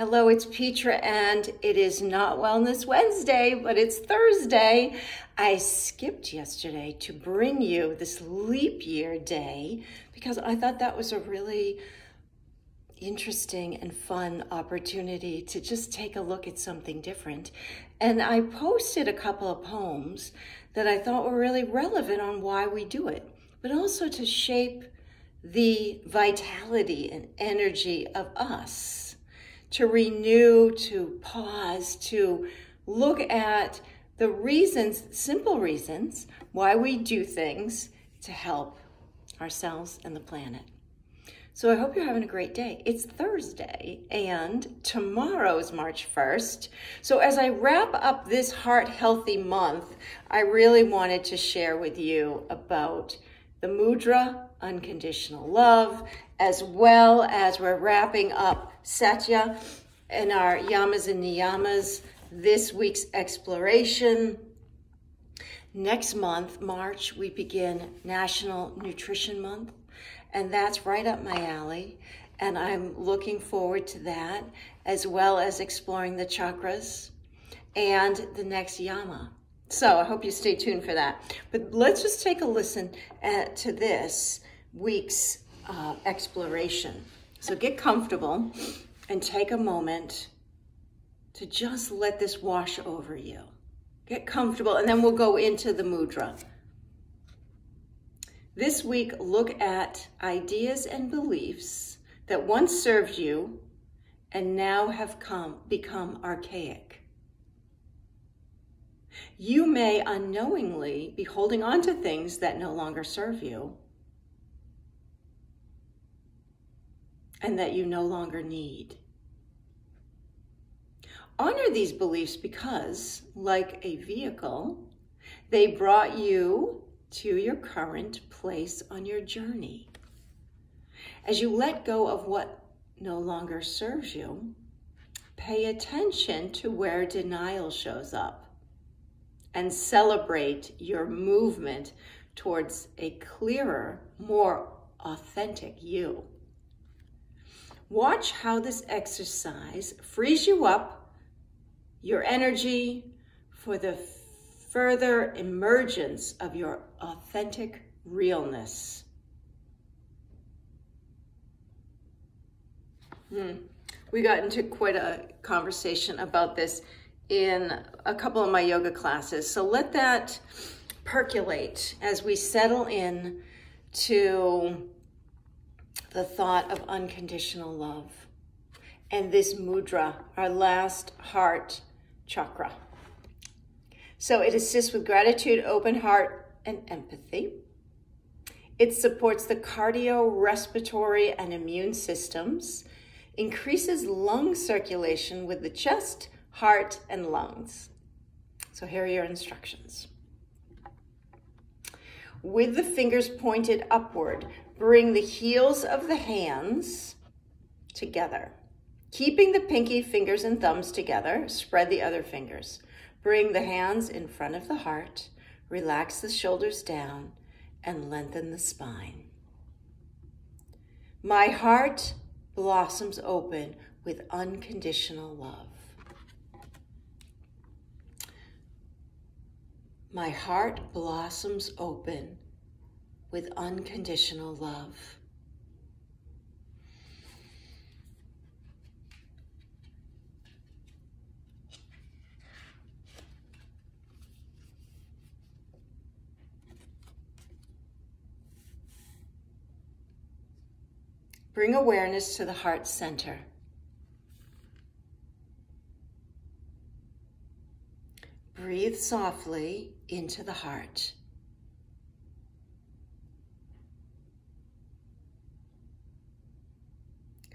Hello, it's Petra, and it is not Wellness Wednesday, but it's Thursday. I skipped yesterday to bring you this leap year day because I thought that was a really interesting and fun opportunity to just take a look at something different. And I posted a couple of poems that I thought were really relevant on why we do it, but also to shape the vitality and energy of us to renew, to pause, to look at the reasons, simple reasons, why we do things to help ourselves and the planet. So I hope you're having a great day. It's Thursday and tomorrow is March 1st. So as I wrap up this heart healthy month, I really wanted to share with you about the mudra, unconditional love, as well as we're wrapping up Satya and our yamas and niyamas, this week's exploration. Next month, March, we begin National Nutrition Month, and that's right up my alley. And I'm looking forward to that, as well as exploring the chakras and the next yama. So I hope you stay tuned for that. But let's just take a listen at, to this week's uh, exploration. So get comfortable and take a moment to just let this wash over you. Get comfortable, and then we'll go into the mudra. This week, look at ideas and beliefs that once served you and now have come become archaic. You may unknowingly be holding on to things that no longer serve you and that you no longer need. Honor these beliefs because, like a vehicle, they brought you to your current place on your journey. As you let go of what no longer serves you, pay attention to where denial shows up and celebrate your movement towards a clearer, more authentic you. Watch how this exercise frees you up, your energy for the further emergence of your authentic realness. Hmm. We got into quite a conversation about this in a couple of my yoga classes. So let that percolate as we settle in to the thought of unconditional love and this mudra, our last heart chakra. So it assists with gratitude, open heart, and empathy. It supports the cardio, respiratory, and immune systems, increases lung circulation with the chest, heart, and lungs. So here are your instructions. With the fingers pointed upward, bring the heels of the hands together. Keeping the pinky fingers and thumbs together, spread the other fingers. Bring the hands in front of the heart, relax the shoulders down, and lengthen the spine. My heart blossoms open with unconditional love. My heart blossoms open with unconditional love. Bring awareness to the heart center. Breathe softly into the heart.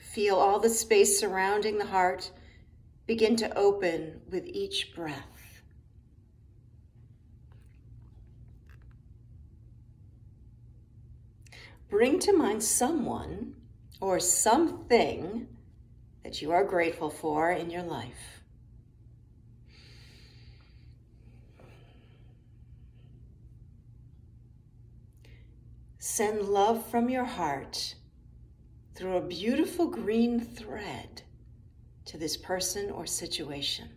Feel all the space surrounding the heart begin to open with each breath. Bring to mind someone or something that you are grateful for in your life. Send love from your heart through a beautiful green thread to this person or situation.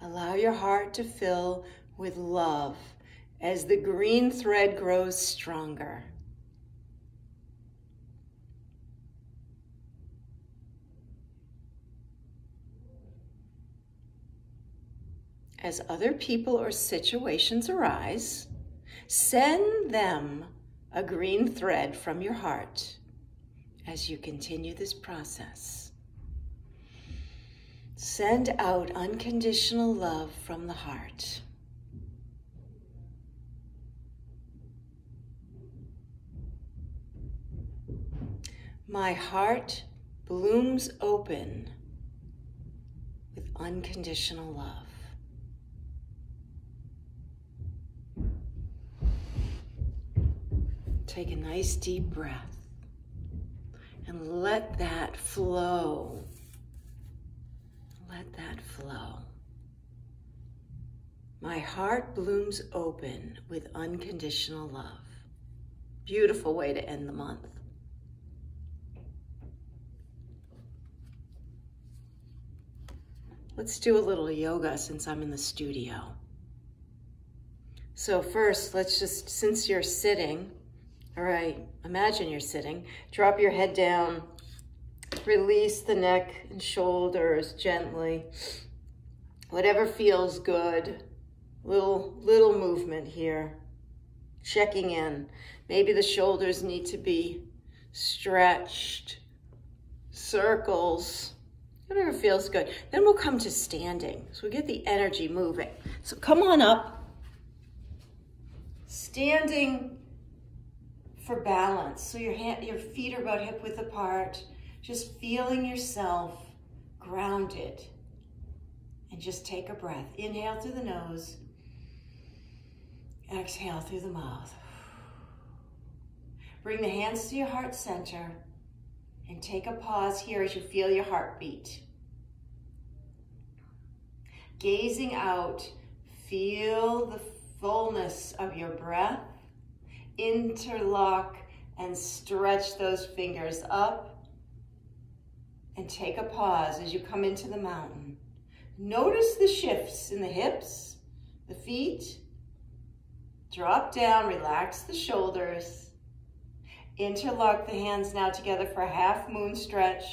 Allow your heart to fill with love as the green thread grows stronger. As other people or situations arise, send them a green thread from your heart as you continue this process. Send out unconditional love from the heart. My heart blooms open with unconditional love. Take a nice deep breath and let that flow. Let that flow. My heart blooms open with unconditional love. Beautiful way to end the month. Let's do a little yoga since I'm in the studio. So first, let's just, since you're sitting, all right, imagine you're sitting. Drop your head down. Release the neck and shoulders gently. Whatever feels good. Little, little movement here. Checking in. Maybe the shoulders need to be stretched. Circles. Whatever feels good. Then we'll come to standing. So we get the energy moving. So come on up. Standing for balance. So your hand, your feet are about hip width apart. Just feeling yourself grounded. And just take a breath. Inhale through the nose. Exhale through the mouth. Bring the hands to your heart center and take a pause here as you feel your heartbeat. Gazing out, feel the fullness of your breath interlock and stretch those fingers up and take a pause as you come into the mountain. Notice the shifts in the hips, the feet. Drop down, relax the shoulders. Interlock the hands now together for a half moon stretch.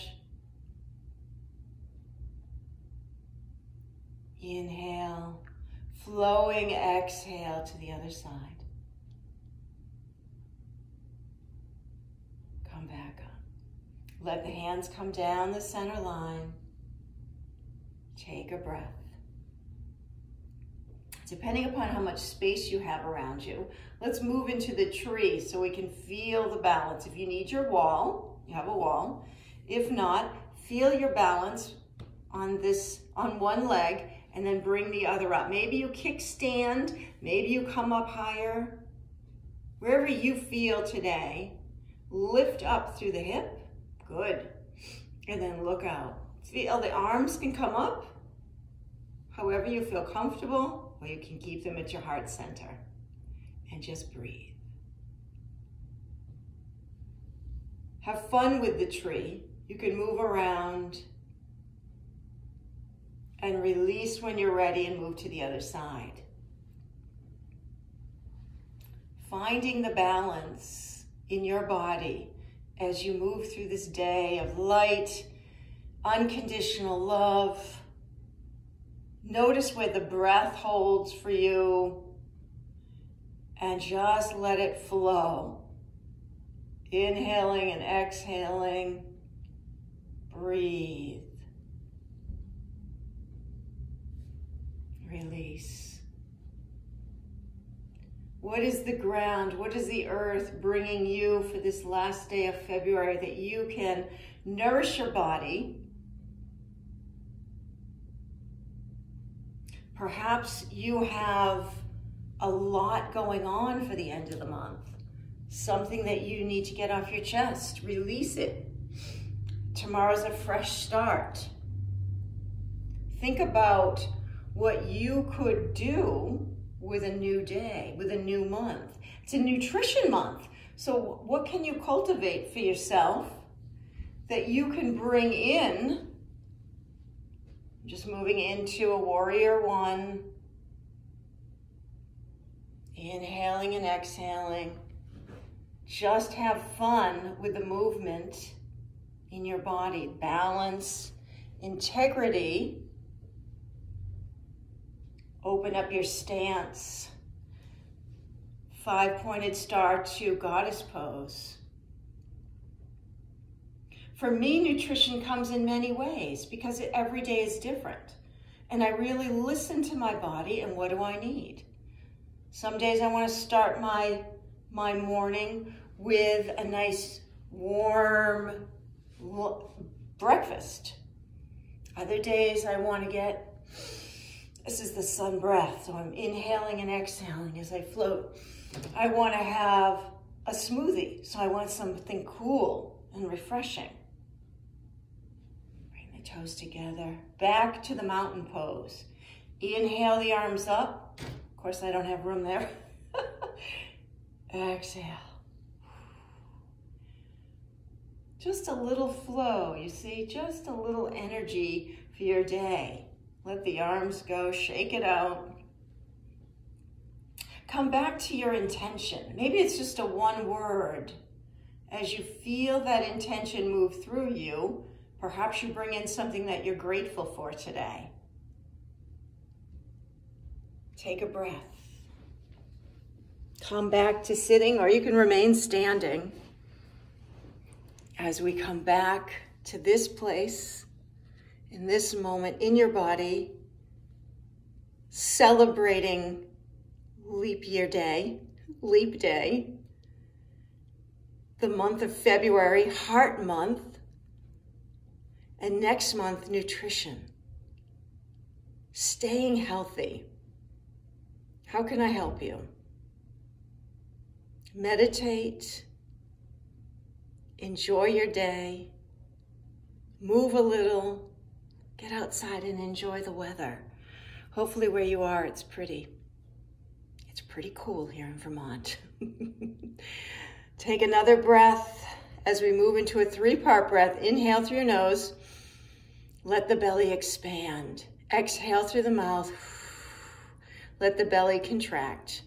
Inhale, flowing exhale to the other side. Let the hands come down the center line. Take a breath. Depending upon how much space you have around you, let's move into the tree so we can feel the balance. If you need your wall, you have a wall. If not, feel your balance on this, on one leg and then bring the other up. Maybe you kickstand, maybe you come up higher. Wherever you feel today, lift up through the hip Good. And then look out. Feel the arms can come up, however you feel comfortable, or you can keep them at your heart center. And just breathe. Have fun with the tree. You can move around and release when you're ready and move to the other side. Finding the balance in your body as you move through this day of light, unconditional love. Notice where the breath holds for you and just let it flow. Inhaling and exhaling. Breathe. Release. What is the ground? What is the earth bringing you for this last day of February that you can nourish your body? Perhaps you have a lot going on for the end of the month. Something that you need to get off your chest. Release it. Tomorrow's a fresh start. Think about what you could do with a new day, with a new month. It's a nutrition month. So what can you cultivate for yourself that you can bring in, just moving into a warrior one, inhaling and exhaling. Just have fun with the movement in your body, balance, integrity. Open up your stance. Five pointed star to goddess pose. For me, nutrition comes in many ways because every day is different. And I really listen to my body and what do I need? Some days I want to start my, my morning with a nice warm breakfast. Other days I want to get, this is the sun breath, so I'm inhaling and exhaling as I float. I want to have a smoothie, so I want something cool and refreshing. Bring the toes together, back to the mountain pose. Inhale the arms up. Of course, I don't have room there. Exhale. Just a little flow, you see, just a little energy for your day. Let the arms go, shake it out. Come back to your intention. Maybe it's just a one word. As you feel that intention move through you, perhaps you bring in something that you're grateful for today. Take a breath. Come back to sitting, or you can remain standing as we come back to this place, in this moment, in your body, celebrating leap year day, leap day, the month of February, heart month, and next month, nutrition. Staying healthy. How can I help you? Meditate enjoy your day, move a little, get outside and enjoy the weather. Hopefully where you are, it's pretty. It's pretty cool here in Vermont. Take another breath as we move into a three-part breath. Inhale through your nose. Let the belly expand. Exhale through the mouth. Let the belly contract.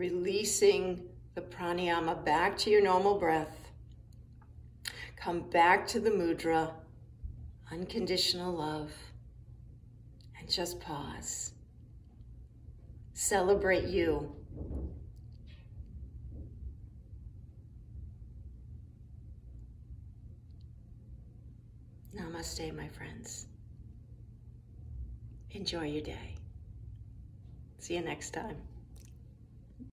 Releasing the pranayama back to your normal breath. Come back to the mudra, unconditional love, and just pause. Celebrate you. Namaste, my friends. Enjoy your day. See you next time.